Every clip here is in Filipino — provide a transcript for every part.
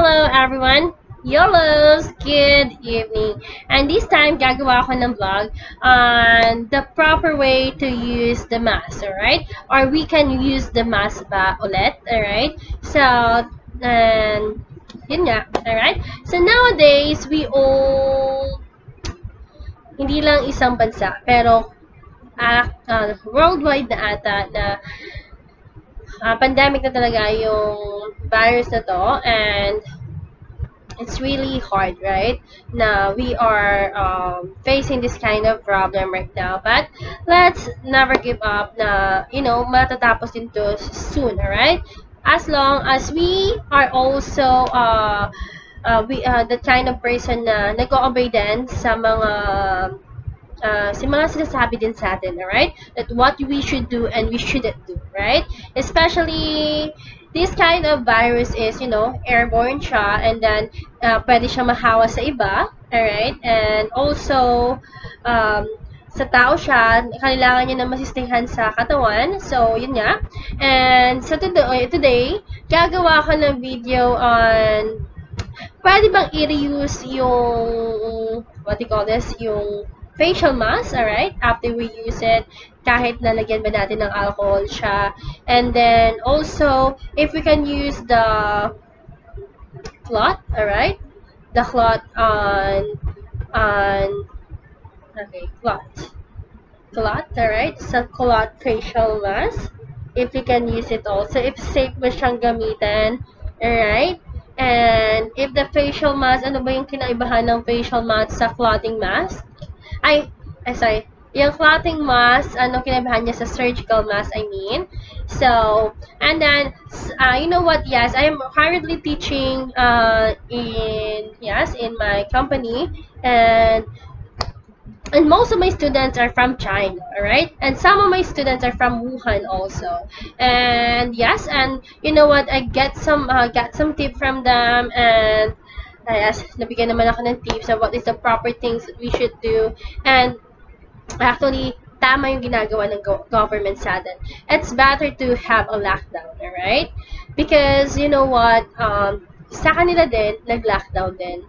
hello everyone! YOLOs! Good evening! And this time, gagawa ako ng vlog on the proper way to use the mask, alright? Or we can use the mask ba ulit, alright? So, and, yun nga, alright? So nowadays, we all, hindi lang isang bansa, pero uh, uh, worldwide na ata na uh, pandemic na talaga yung virus na to and it's really hard, right? Now we are um, facing this kind of problem right now, but let's never give up. Na you know matatapos din to soon, alright? As long as we are also uh, uh, we uh, the kind of person na nag-obey din sa mga uh, si mga sinasabi din sa atin, alright? That what we should do and we shouldn't do, right? Especially, this kind of virus is, you know, airborne siya, and then, uh, pwede siya mahawa sa iba, alright? And also, um, sa tao siya, kailangan niya na masistihan sa katawan. So, yun nga. And so today, today gagawa ko ng video on pwede bang i-reuse yung what do you call this? Yung facial mask, alright? After we use it, kahit nalagyan ba natin ng alcohol siya. And then, also, if we can use the cloth, alright? The cloth on, on, okay, cloth. Cloth, alright? Sa cloth facial mask. If we can use it also. If safe mo siyang gamitin, alright? And if the facial mask, ano ba yung kinaibahan ng facial mask sa clothing mask? Ay, ay sorry. Yung clothing mask, ano kinabahan niya sa surgical mask, I mean. So, and then, uh, you know what, yes, I am currently teaching uh, in, yes, in my company. And, and most of my students are from China, alright? And some of my students are from Wuhan also. And, yes, and, you know what, I get some, uh, get some tip from them and, yes, nabigyan naman ako ng tips on what is the proper things we should do. And, actually, tama yung ginagawa ng go government sa atin. It's better to have a lockdown, alright? Because, you know what, um, sa kanila din, nag-lockdown din.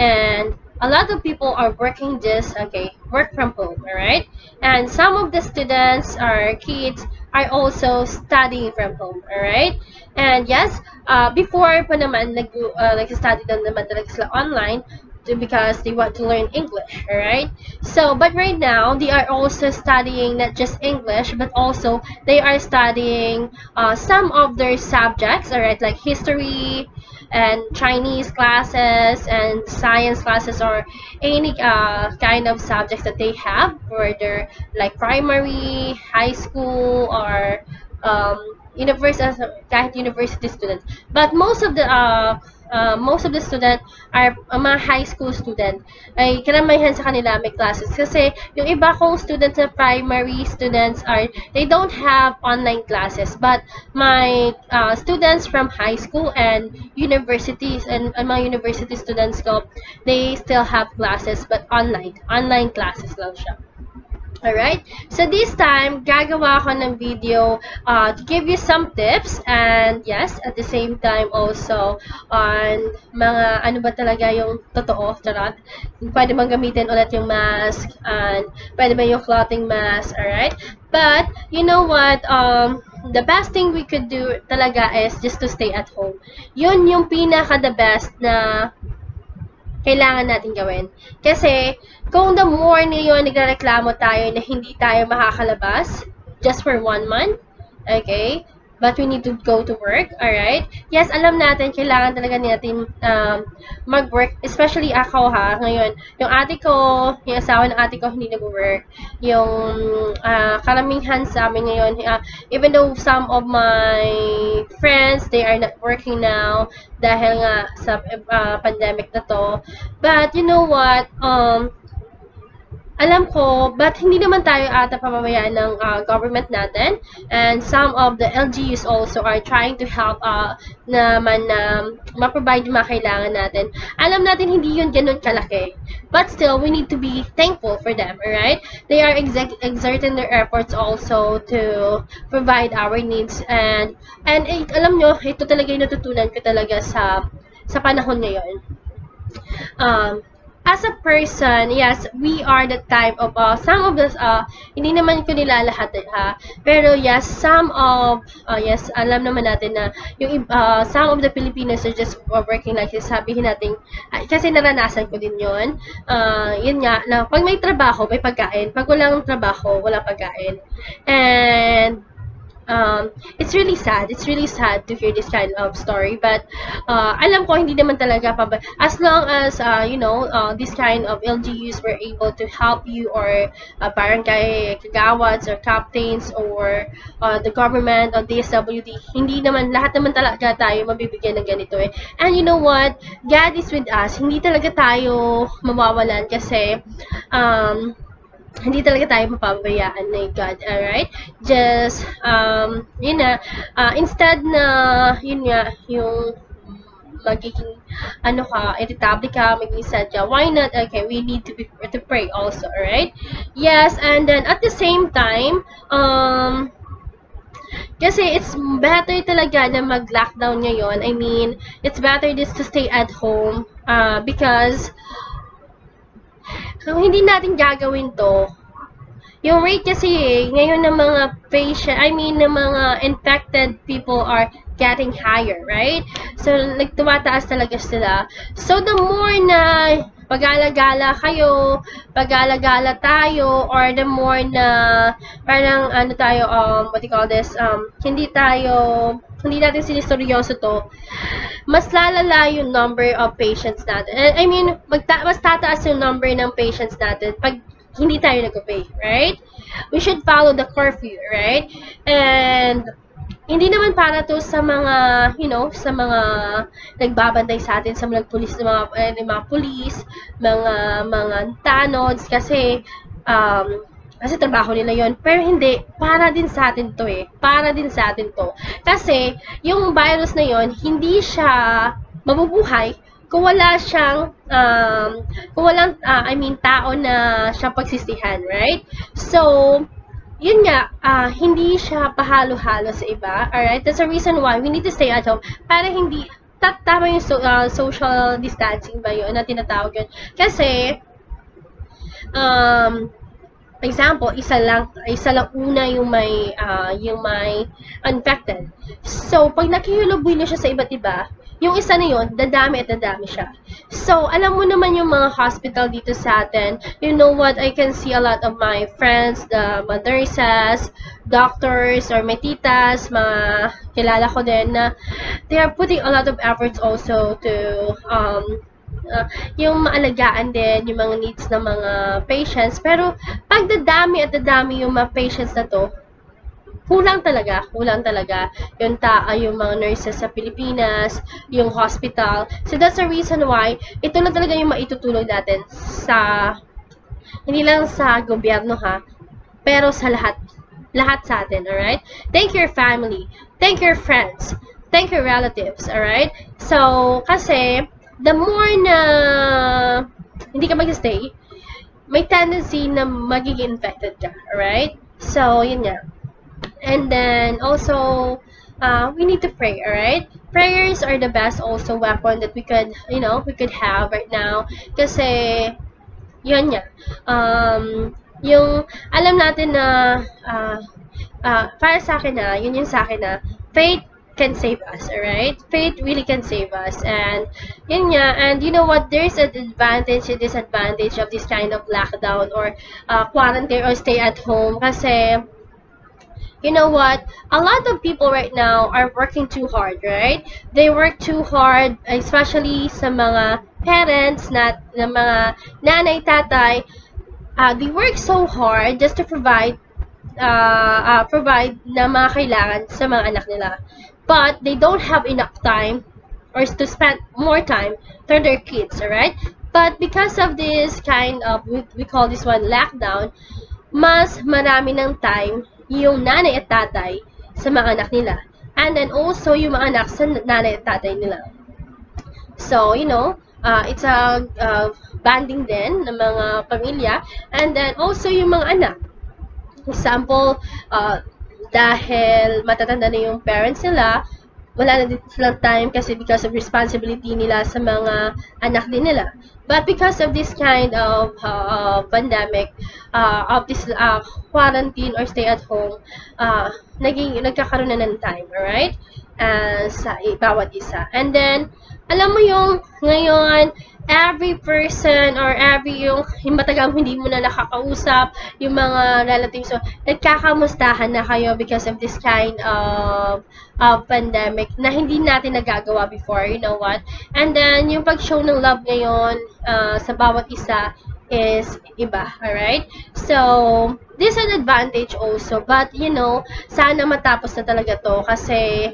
And, a lot of people are working just, okay, work from home, alright? And some of the students or kids are also studying from home, alright? And yes, uh, before pa naman, nag, uh, nag-study naman talaga sila online, because they want to learn English, alright? So, but right now, they are also studying not just English, but also they are studying uh, some of their subjects, alright, like history, and Chinese classes, and science classes, or any uh, kind of subjects that they have for their, like, primary, high school, or um, university, university students. But most of the uh, uh, most of the student are uh, mga high school student. Ay karamihan sa kanila may classes. Kasi yung iba kong students na primary students are they don't have online classes. But my uh, students from high school and universities and, and mga university students ko they still have classes but online online classes lang siya Alright? So this time, gagawa ako ng video uh, to give you some tips and yes, at the same time also on mga ano ba talaga yung totoo, charot. Pwede bang gamitin ulit yung mask and pwede ba yung clothing mask, alright? But, you know what, um, the best thing we could do talaga is just to stay at home. Yun yung pinaka the best na kailangan natin gawin. Kasi, kung the more ngayon nagreklamo tayo na hindi tayo makakalabas, just for one month, okay, but we need to go to work, alright? Yes, alam natin, kailangan talaga natin um, mag-work, especially ako ha, ngayon, yung ate ko, yung asawa ng ate ko hindi nag-work, yung uh, karamihan sa amin ngayon, uh, even though some of my friends, they are not working now, dahil nga sa uh, pandemic na to, but you know what, um, alam ko, but hindi naman tayo ata pamamayaan ng uh, government natin. And some of the LGUs also are trying to help uh, naman na um, ma-provide yung mga kailangan natin. Alam natin hindi yun ganun kalaki. But still, we need to be thankful for them, alright? They are exec- exerting their efforts also to provide our needs. And, and eh, alam nyo, ito talaga yung natutunan ko talaga sa sa panahon ngayon. Um, as a person, yes, we are the type of, uh, some of the, uh, hindi naman ko nila lahat, ha, pero yes, some of, uh, yes, alam naman natin na, yung, uh, some of the Filipinos are just uh, working like this, sabihin natin, uh, kasi naranasan ko din yun, uh, yun nga, na pag may trabaho, may pagkain, pag walang trabaho, wala pagkain, and, um, it's really sad. It's really sad to hear this kind of story. But uh, alam ko hindi naman talaga pa as long as uh, you know uh, this kind of LGUs were able to help you or uh, barangay kagawats or captains or uh, the government or DSWD, hindi naman lahat naman talaga tayo mabibigyan ng ganito eh. And you know what? God is with us. Hindi talaga tayo mawawalan kasi um, hindi talaga tayo mapabayaan ni God, alright? Just, um, yun na, uh, instead na, yun nga, yung magiging, ano ka, irritable ka, magiging sadya, why not? Okay, we need to be, to pray also, alright? Yes, and then at the same time, um, kasi it's better talaga na mag-lockdown ngayon. I mean, it's better just to stay at home uh, because kung hindi natin gagawin to, yung rate kasi eh, ngayon ng mga patient, I mean, ng mga infected people are getting higher, right? So, like, tumataas talaga sila. So, the more na pag-alagala kayo, pag-alagala tayo, or the more na parang ano tayo, um, what you call this, um, hindi tayo, hindi natin siniseryoso to, mas lalala yung number of patients natin. I mean, magta mas tataas yung number ng patients natin pag hindi tayo nag-pay, right? We should follow the curfew, right? And hindi naman para to sa mga, you know, sa mga nagbabantay sa atin, sa mga pulis, mga, eh, mga pulis, mga, mga tanods, kasi, um, kasi trabaho nila yon Pero hindi, para din sa atin to eh. Para din sa atin to. Kasi, yung virus na yon hindi siya mabubuhay kung wala siyang, um, kung walang, uh, I mean, tao na siyang pagsisihan, right? So, yun nga, uh, hindi siya pahalo-halo sa iba, alright? That's the reason why we need to stay at home para hindi, tama yung so, uh, social distancing ba yun na tinatawag yun? Kasi, um, example, isa lang, isa lang una yung may, uh, yung may infected. So, pag nakihulubulo siya sa iba't iba, yung isa na yun, dadami at dadami siya. So, alam mo naman yung mga hospital dito sa atin. You know what? I can see a lot of my friends, the nurses, doctors, or my titas, mga kilala ko din na they are putting a lot of efforts also to um, uh, yung maalagaan din yung mga needs ng mga patients. Pero, pag dadami at dadami yung mga patients na to, kulang talaga, kulang talaga yung ta yung mga nurses sa Pilipinas, yung hospital. So that's the reason why ito na talaga yung maitutulong natin sa hindi lang sa gobyerno ha, pero sa lahat lahat sa atin, alright? Thank your family. Thank your friends. Thank your relatives, alright? So, kasi, the more na hindi ka mag-stay, may tendency na magiging infected ka, alright? So, yun nga. And then also, uh, we need to pray, alright? Prayers are the best also weapon that we could, you know, we could have right now. Kasi, yun nga. Um, yung, alam natin na, uh, uh, para sa akin na, yun yung sa akin na, faith can save us, alright? Faith really can save us. And, yun nga, and you know what, there's an advantage and disadvantage of this kind of lockdown or uh, quarantine or stay at home. Kasi, you know what? A lot of people right now are working too hard, right? They work too hard, especially sa mga parents na, na mga nanay, tatay. Uh, they work so hard just to provide uh, uh, provide na mga kailangan sa mga anak nila. But they don't have enough time or to spend more time to their kids, alright? But because of this kind of, we, we call this one lockdown, mas marami ng time yung nanay at tatay sa mga anak nila. And then also yung mga anak sa nanay at tatay nila. So, you know, uh, it's a uh, banding din ng mga pamilya. And then also yung mga anak. Example, uh, dahil matatanda na yung parents nila, wala na din silang time kasi because of responsibility nila sa mga anak din nila. But because of this kind of uh, pandemic, uh, of this uh, quarantine or stay at home, uh, naging, nagkakaroon na ng time, alright? Uh, sa bawat isa. And then, alam mo yung ngayon, every person or every yung, yung matagal hindi mo na nakakausap, yung mga relatives, so, nagkakamustahan na kayo because of this kind of, of pandemic na hindi natin nagagawa before, you know what? And then, yung pag-show ng love ngayon uh, sa bawat isa is iba, alright? So, this is an advantage also, but you know, sana matapos na talaga to kasi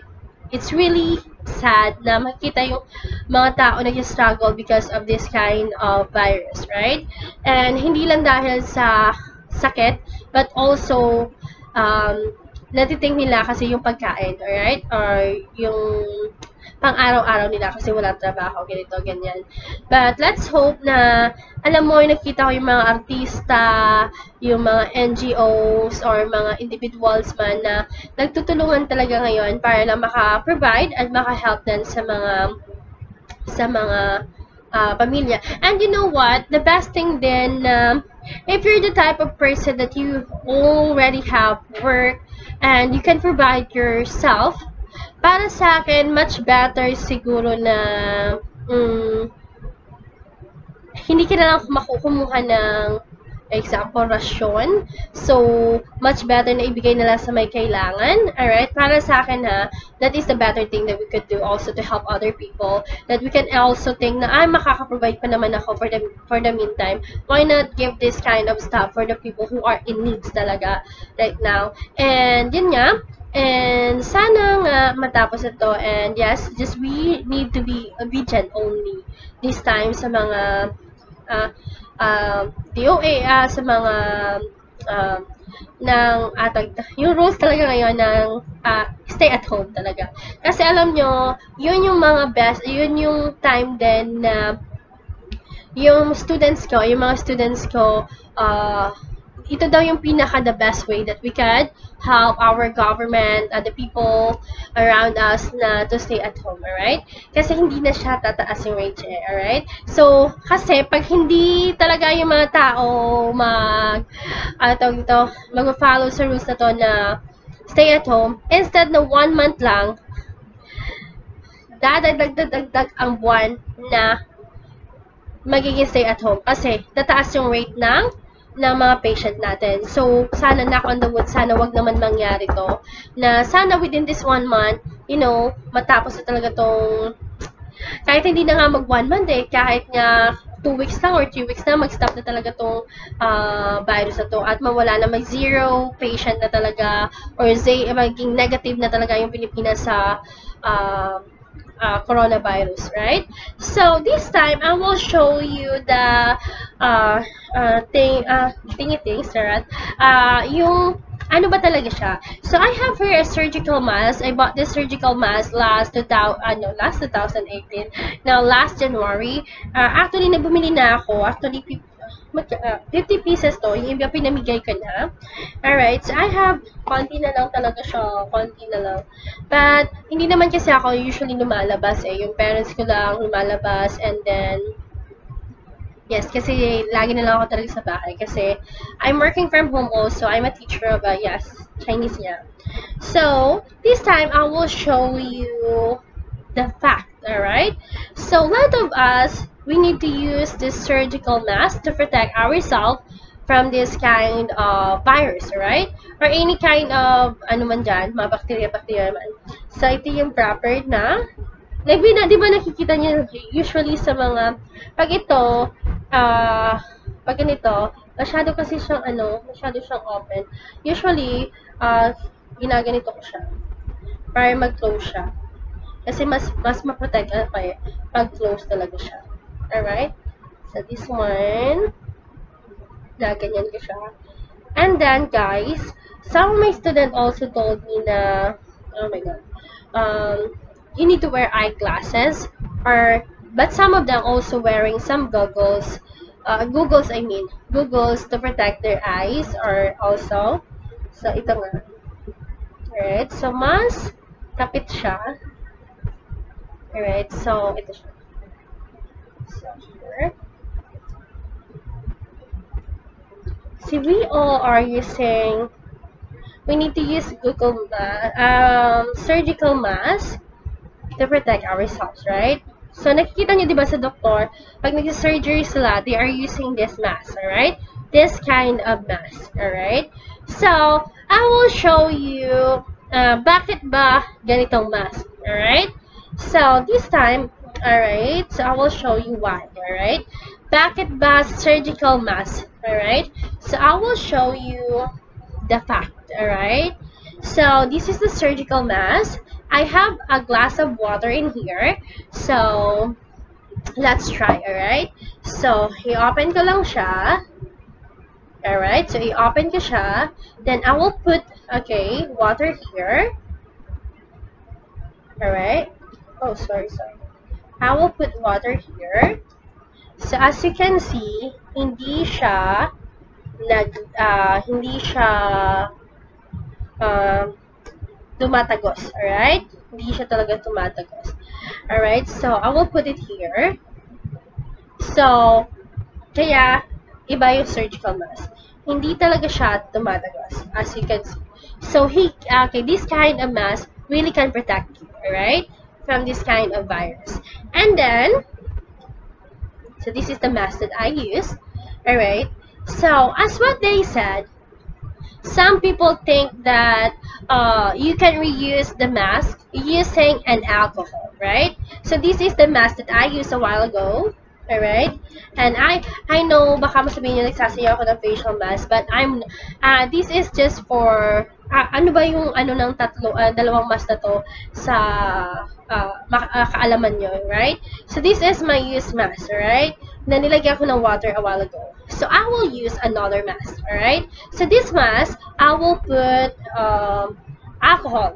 it's really sad na makita yung mga tao nag-struggle because of this kind of virus, right? And hindi lang dahil sa sakit, but also um, natiting nila kasi yung pagkain, alright? Or yung pang-araw-araw nila kasi walang trabaho, ganito, ganyan. But let's hope na, alam mo, nakita ko yung mga artista, yung mga NGOs, or mga individuals man na nagtutulungan talaga ngayon para lang maka-provide at maka-help din sa mga sa mga uh, pamilya. And you know what? The best thing then, um, if you're the type of person that you already have work and you can provide yourself, para sa akin, much better siguro na um, hindi ka na lang makukumuha ng example, rasyon. So, much better na ibigay nila sa may kailangan. Alright? Para sa akin ha, that is the better thing that we could do also to help other people. That we can also think na, ay, makakaprovide pa naman ako for the, for the meantime. Why not give this kind of stuff for the people who are in needs talaga right now? And, yun nga, And sana nga matapos ito. And yes, just we need to be obedient only this time sa mga uh, uh, DOA, uh, sa mga uh, ng atag, yung rules talaga ngayon ng uh, stay at home talaga. Kasi alam nyo, yun yung mga best, yun yung time din na yung students ko, yung mga students ko, uh, ito daw yung pinaka the best way that we can help our government and the people around us na to stay at home, alright? Kasi hindi na siya tataas yung rate eh, alright? So, kasi pag hindi talaga yung mga tao mag, ano tawag ito, mag-follow sa rules na to na stay at home, instead na one month lang, dadagdag-dagdag ang buwan na magiging stay at home. Kasi, tataas yung rate ng ng mga patient natin. So, sana knock on the wood, sana wag naman mangyari to. Na sana within this one month, you know, matapos na talaga tong kahit hindi na nga mag one month eh, kahit nga two weeks lang or three weeks na, mag-stop na talaga tong uh, virus na to at mawala na may zero patient na talaga or say, maging negative na talaga yung Pilipinas sa uh, uh, coronavirus, right? So this time I will show you the uh, uh, thing, uh, thingy things, right? Uh, yung ano ba talaga siya? So, I have here a surgical mask. I bought this surgical mask last 2000, ano, last 2018. Now, last January. Uh, actually, nagbumili na ako. Actually, uh, 50 pieces to. Yung iba pinamigay ko na. Alright, so I have, konti na lang talaga siya. Konti na lang. But, hindi naman kasi ako usually lumalabas eh. Yung parents ko lang lumalabas and then, Yes, kasi lagi na lang ako talaga sa bahay. Kasi I'm working from home also. I'm a teacher uh, yes, Chinese niya. So, this time I will show you the fact, alright? So, a lot of us we need to use this surgical mask to protect ourselves from this kind of virus, right? Or any kind of, ano man dyan, mga bacteria, bacteria man. So, ito yung proper na, like, na, di ba nakikita niyo usually sa mga, pag ito, uh, pag ganito, masyado kasi siyang, ano, masyado siyang open. Usually, uh, ginaganito ko siya para mag-close siya. Kasi mas, mas ma-protect, ano pa eh, pag close talaga siya. Alright? So, this one, gaganyan ko siya. And then, guys, some of my student also told me na, oh my god, um, you need to wear eyeglasses, or, but some of them also wearing some goggles, uh, googles, I mean, googles to protect their eyes, or also, so, ito nga. Alright, so, mas kapit siya. Alright, so ito siya. We all are using, we need to use Google um, surgical mask to protect ourselves, right? So, nakikita nyo, di ba, sa doktor, pag nag-surgery sila, they are using this mask, alright? This kind of mask, alright? So, I will show you uh, bakit ba ganitong mask, alright? So, this time, alright, so I will show you why, alright? Bakit ba surgical mask, alright? So, I will show you the fact, alright? So, this is the surgical mask. I have a glass of water in here. So, let's try, alright? So, i-open ko lang siya. Alright, so i-open ko siya. Then, I will put, okay, water here. Alright. Oh, sorry, sorry. I will put water here. So, as you can see, hindi siya nag, uh, hindi siya uh, tumatagos. Alright? Hindi siya talaga tumatagos. Alright? So, I will put it here. So, kaya, iba yung surgical mask. Hindi talaga siya tumatagos, as you can see. So, he, okay, this kind of mask really can protect you, alright? From this kind of virus. And then, so this is the mask that I use, alright? So, as what they said, some people think that uh, you can reuse the mask using an alcohol, right? So this is the mask that I used a while ago. Alright? And I I know baka masabihin nyo nagsasayaw ako ng facial mask, but I'm, uh, this is just for, uh, ano ba yung ano ng tatlo, uh, dalawang mask na to sa uh, uh, kaalaman nyo, right? So this is my use mask, right? Na nilagyan ko ng water a while ago. So I will use another mask, alright? So this mask, I will put um, alcohol.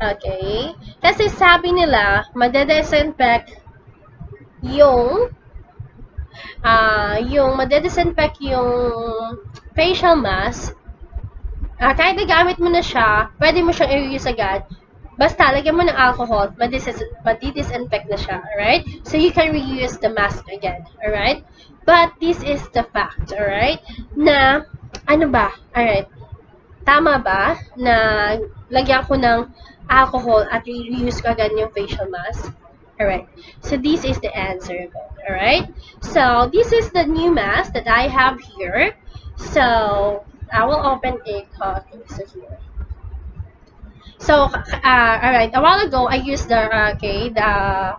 Okay? Kasi sabi nila, madedesinfect yung uh, yung madedesinfect yung facial mask, uh, kahit nagamit mo na siya, pwede mo siyang i-use agad. Basta, lagyan mo ng alcohol, madidisinfect na siya, alright? So, you can reuse the mask again, alright? But, this is the fact, alright? Na, ano ba? Alright, tama ba na lagyan ko ng alcohol at reuse ko agad yung facial mask? Alright, so this is the answer. Alright, so this is the new mask that I have here. So I will open a. So here. So, uh, alright, a while ago, I used the, uh, okay, the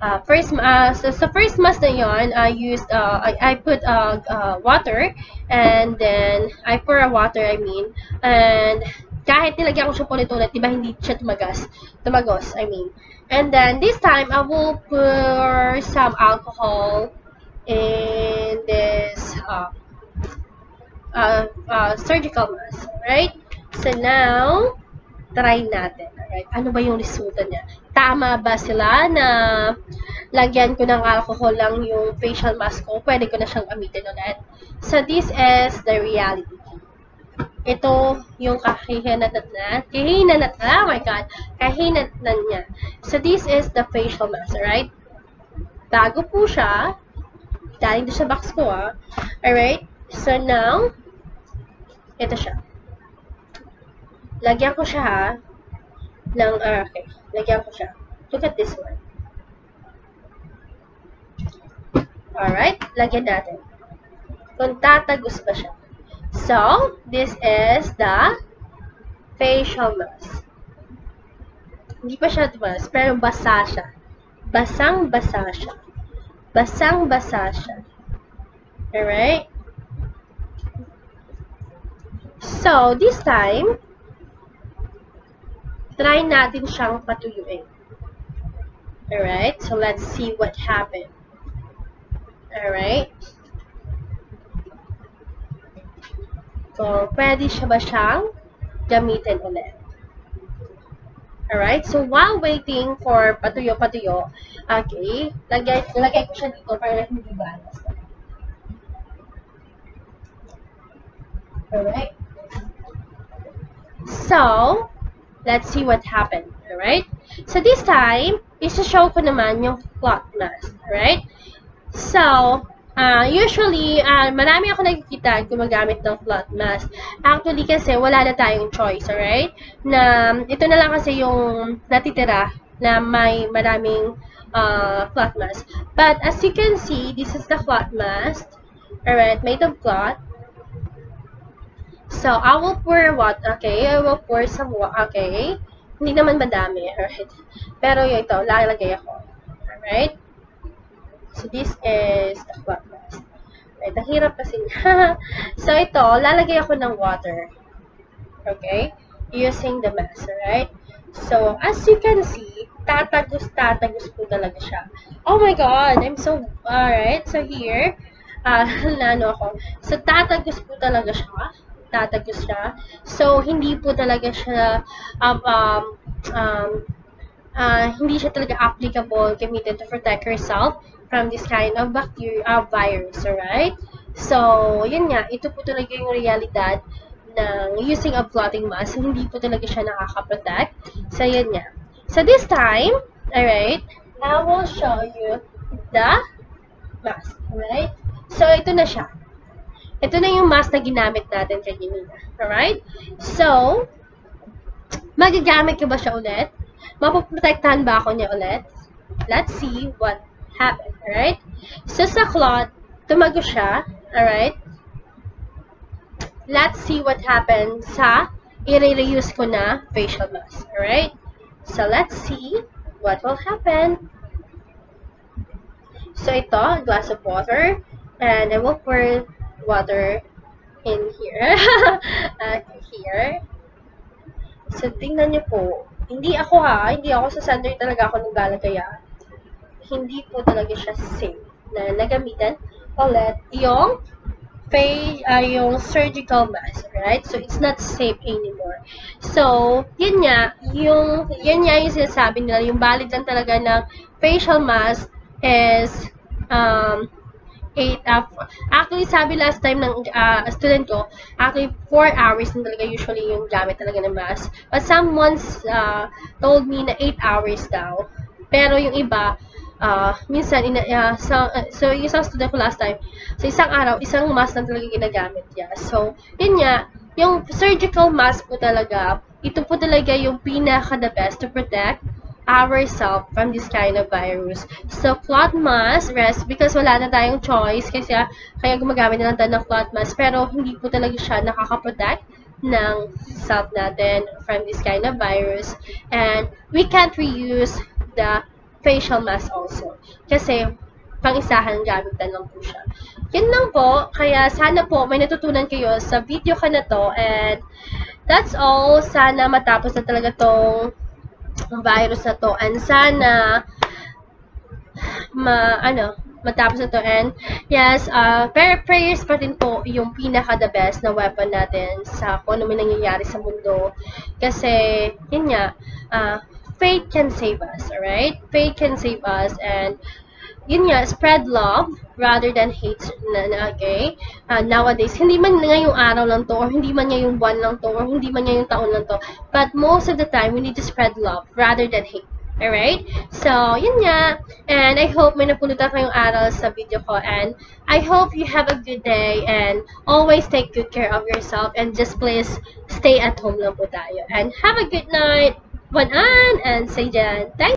uh, first, uh, so sa first mask na yon, I used, uh, I, I put uh, uh, water, and then, I pour a water, I mean, and kahit nilagyan ko siya ulit-ulit, di ba hindi siya tumagas, tumagos, I mean. And then, this time, I will pour some alcohol in this uh, uh, uh, surgical mask, right? So now, try natin. Alright? Ano ba yung resulta niya? Tama ba sila na lagyan ko ng alcohol lang yung facial mask ko? Pwede ko na siyang gamitin ulit. So, this is the reality. Ito yung kahihinatan na, kahihinatan na, oh my god, kahihinatan niya. So, this is the facial mask, alright? Bago po siya. Galing doon sa box ko, ah. Alright? So, now, ito siya. Lagyan ko siya ha. Ng, uh, okay. Lagyan ko siya. Look at this one. Alright. Lagyan natin. Kung tatagos ba siya. So, this is the facial mask. Hindi pa siya tumas, pero basa siya. Basang-basa siya. Basang-basa siya. Alright? So, this time, try natin siyang patuyuin. Alright? So, let's see what happened. Alright? So, pwede siya ba siyang gamitin ulit? Alright? So, while waiting for patuyo-patuyo, okay, lagay, lagay ko siya dito para hindi balas. Alright? So, Let's see what happened. Alright? So, this time, isa-show ko naman yung cloth mask. Alright? So, uh, usually, uh, marami ako nakikita gumagamit ng cloth mask. Actually, kasi wala na tayong choice, alright? Na, ito na lang kasi yung natitira na may maraming uh, cloth mask. But, as you can see, this is the cloth mask. Alright, made of cloth. So, I will pour what? Okay, I will pour some water. Okay. Hindi naman madami. Alright. Pero yung ito, lalagay ako. Alright. So, this is the cloth mask. Alright, ang hirap kasi so, ito, lalagay ako ng water. Okay. Using the mask. Alright. So, as you can see, tatagos-tatagos po talaga siya. Oh my God! I'm so, alright. So, here, uh, nano ako. So, tatagos po talaga siya tatagos siya. So, hindi po talaga siya um, um, um, uh, hindi siya talaga applicable gamitin to protect yourself from this kind of bacteria, uh, virus, alright? So, yun nga, ito po talaga yung realidad ng using a clothing mask. Hindi po talaga siya nakaka-protect. So, yun nga. So, this time, alright, I will show you the mask, alright? So, ito na siya. Ito na yung mask na ginamit natin kanina. Alright? So, magagamit ko ba siya ulit? Mapoprotektahan ba ako niya ulit? Let's see what happened. Alright? So, sa cloth, tumago siya. Alright? Let's see what happened sa i-reuse ko na facial mask. Alright? So, let's see what will happen. So, ito, glass of water. And I will pour water in here. uh, here. So, tingnan niyo po. Hindi ako ha, hindi ako sa center talaga ako naglalagay ah. Hindi po talaga siya safe na nagamitan ulit yung face, uh, yung surgical mask, right? So, it's not safe anymore. So, yun nga, yung, yun nga yung sinasabi nila, yung valid lang talaga ng facial mask is, um, 8 uh, actually sabi last time ng uh, student ko actually 4 hours na talaga usually yung gamit talaga ng mask but someone's uh, told me na 8 hours daw. Pero yung iba uh, minsan ina, uh, so, uh, so yung isang student ko last time sa isang araw isang mask lang talaga ginagamit niya. So yun nga yung surgical mask po talaga ito po talaga yung pinaka the best to protect ourselves from this kind of virus. So, cloth mask, rest, because wala na tayong choice, kasi kaya gumagamit na lang tayo ng cloth mask, pero hindi po talaga siya nakaka-protect ng self natin from this kind of virus. And we can't reuse the facial mask also. Kasi, pang-isahan gamitan lang po siya. Yun lang po. Kaya sana po may natutunan kayo sa video ka na to. And that's all. Sana matapos na talaga tong virus na to. And sana ma, ano, matapos na to. And yes, uh, prayer, prayers pa rin po yung pinaka the best na weapon natin sa kung ano may nangyayari sa mundo. Kasi, yun nga, uh, faith can save us, alright? Faith can save us and yun nga, spread love rather than hate na, okay? Uh, nowadays, hindi man ngayong araw lang to, or hindi man ngayong buwan lang to, or hindi man ngayong taon lang to, but most of the time, we need to spread love rather than hate. Alright? So, yun nga. And I hope may napulutan kayong aral sa video ko. And I hope you have a good day. And always take good care of yourself. And just please stay at home lang po tayo. And have a good night. One an and say dyan. Thank